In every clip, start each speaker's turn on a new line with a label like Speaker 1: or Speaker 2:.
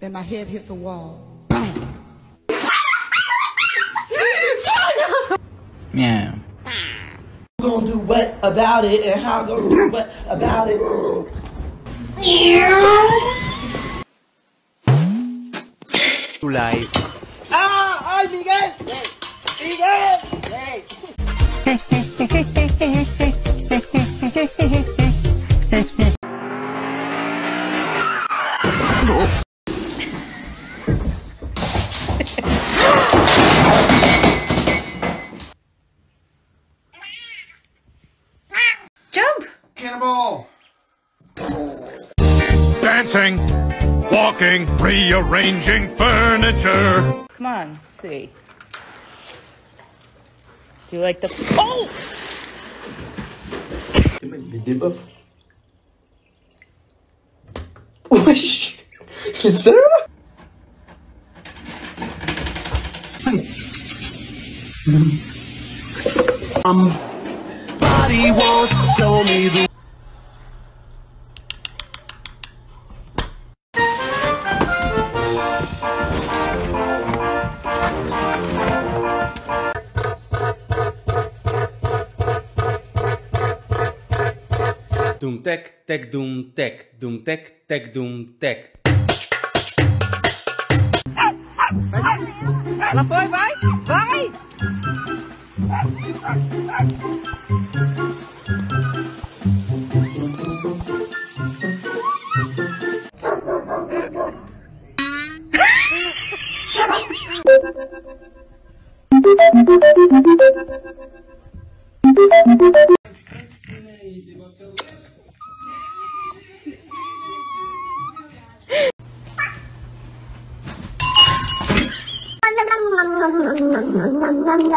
Speaker 1: then my head hit the wall.
Speaker 2: Meow.
Speaker 3: gonna do what about it and how gonna do what about it.
Speaker 2: Two Lies.
Speaker 3: ¡Ah! ¡Ay, Miguel! ¡Miguel! ¡Hey!
Speaker 4: walking, rearranging furniture.
Speaker 5: Come on, see. Do you like the oh?
Speaker 3: Le débat. Wesh! C'est ça là?
Speaker 4: Body once told me the
Speaker 6: Doom tech, tech doom tech, doom tech, tech doom tech.
Speaker 1: Ela foi, vai, vai!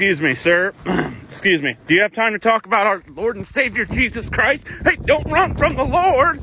Speaker 4: Excuse me, sir. Excuse me. Do you have time to talk about our Lord and Savior Jesus Christ? Hey, don't run from the Lord.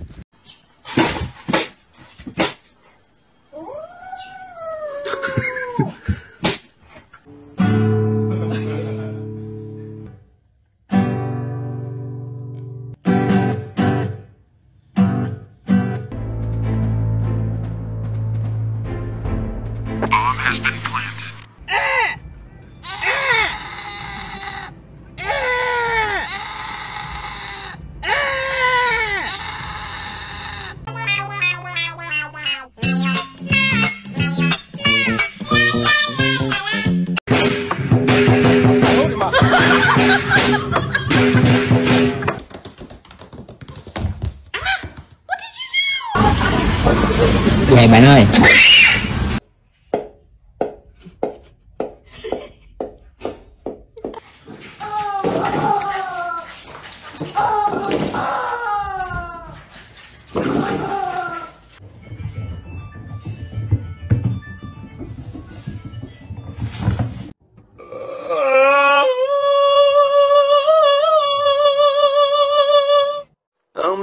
Speaker 3: I'm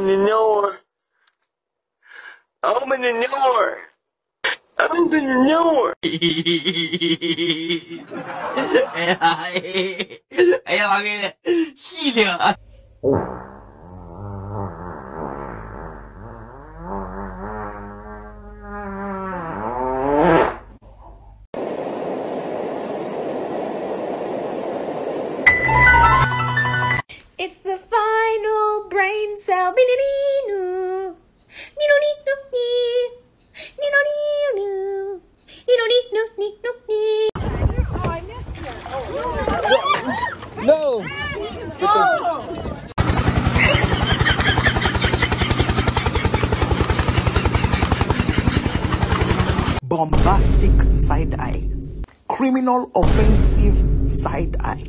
Speaker 3: the knower. I'm the knower. I'm the knower. Bombastic side eye, criminal offensive side eye.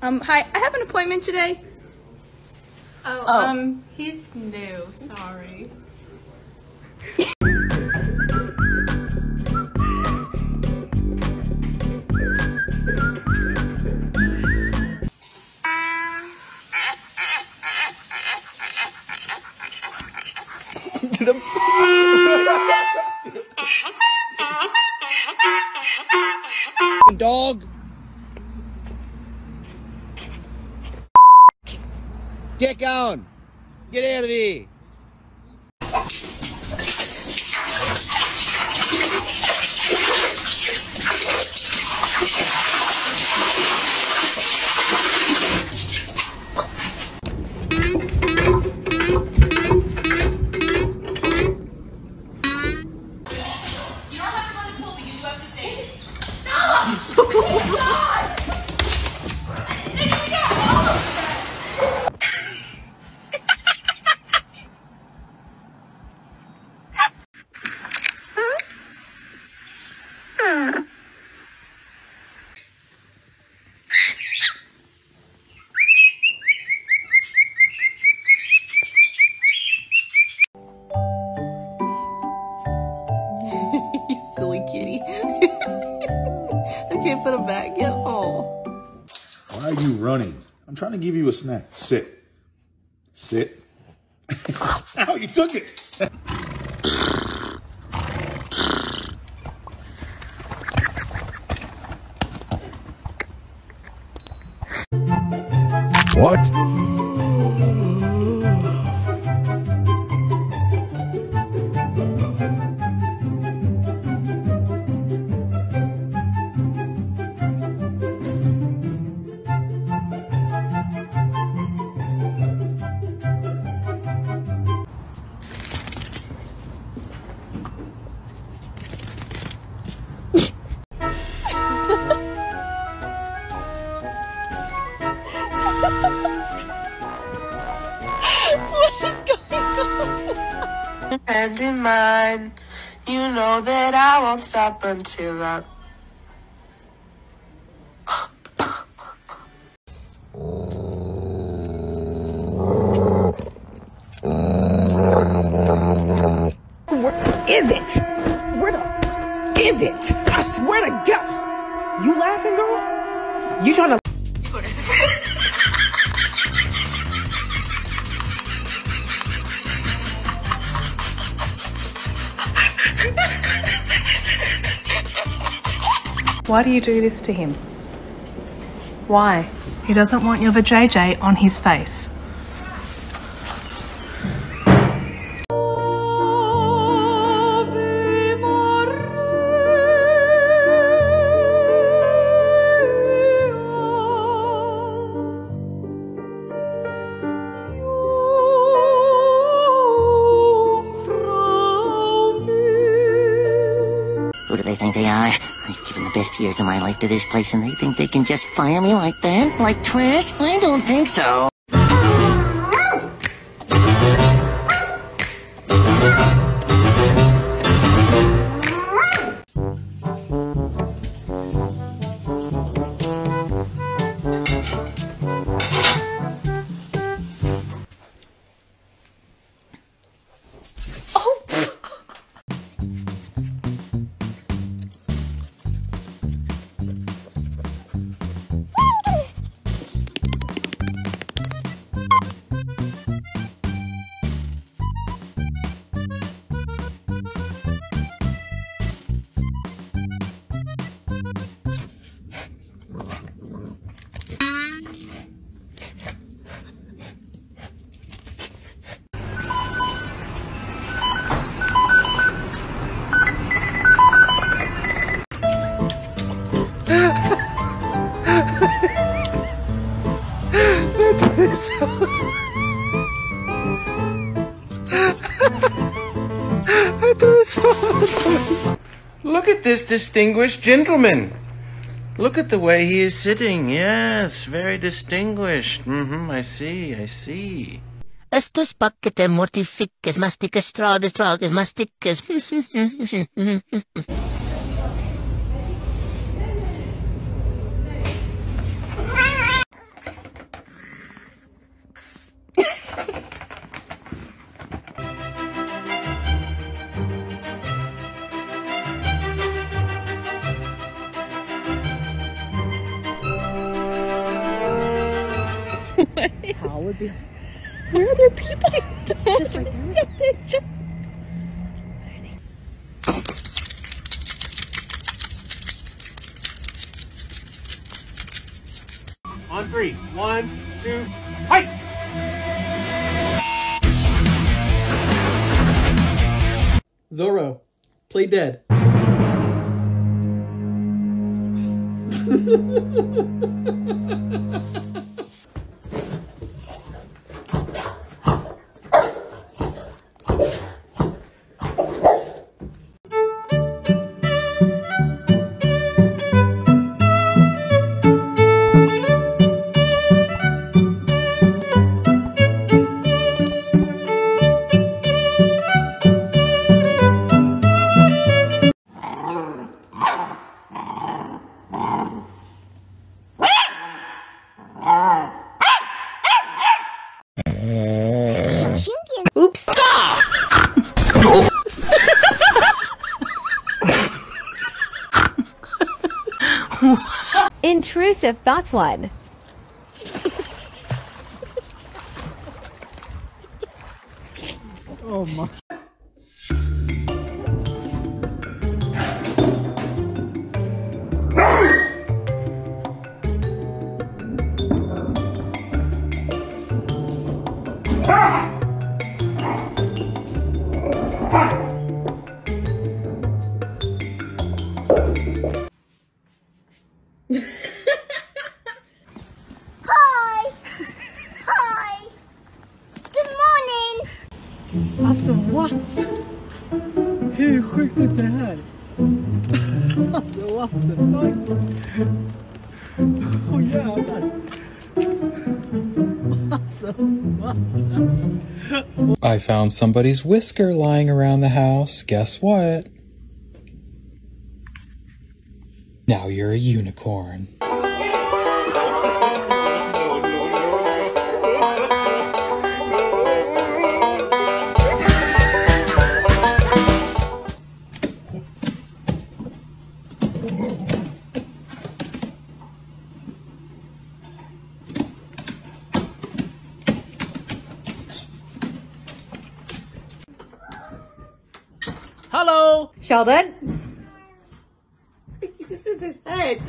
Speaker 7: Um, hi, I have an appointment today.
Speaker 8: Oh,
Speaker 7: Oh.
Speaker 8: um, he's new. Sorry.
Speaker 9: Dog. Get going. Get out of there.
Speaker 10: Why are you running? I'm trying to give you a snack. Sit. Sit. Ow, oh, you took it. what?
Speaker 11: Mine, you know that I won't stop until I.
Speaker 1: Is it? Where the is it? I swear to God. You laughing, girl? You trying to
Speaker 12: Why do you do this to him? Why? He doesn't want your vajayjay on his face.
Speaker 13: Years of my life to this place and they think they can just fire me like that? Like trash? I don't think so.
Speaker 14: Look at this distinguished gentleman. Look at the way he is sitting. Yes, very distinguished. Mm-hmm, I see, I see.
Speaker 1: be? Where are there people? Just right there. Just there. Just...
Speaker 4: On three. One, two, hike!
Speaker 15: Zorro, play dead.
Speaker 16: Thoughts one.
Speaker 15: Oh my. Alltså what? Hur sjukt är det här? alltså what the fuck? Åh oh, jävlar.
Speaker 17: I found somebody's whisker lying around the house. Guess what? Now you're a unicorn.
Speaker 1: Sheldon. this is his head.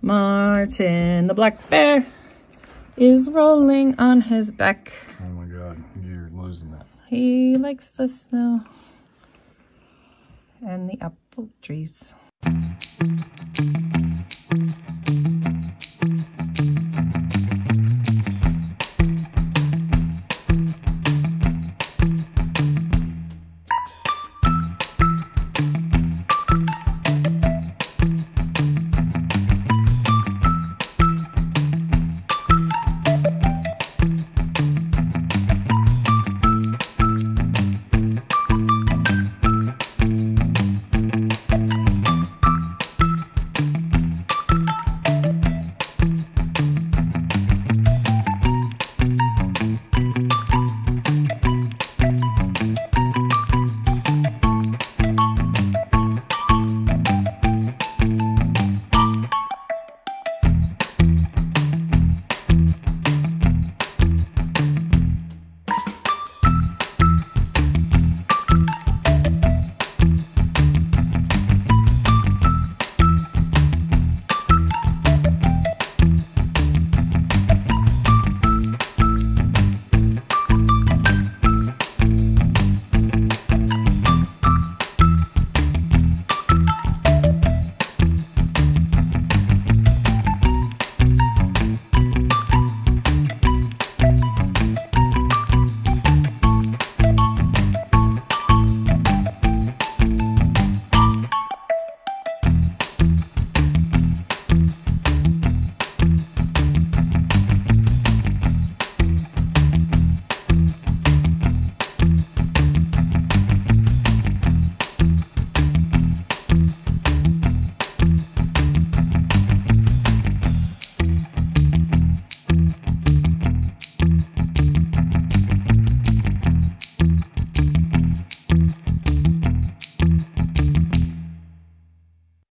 Speaker 18: Martin, the black bear, is rolling on his back.
Speaker 10: Oh my god, you're losing that.
Speaker 18: He likes the snow and the apple trees.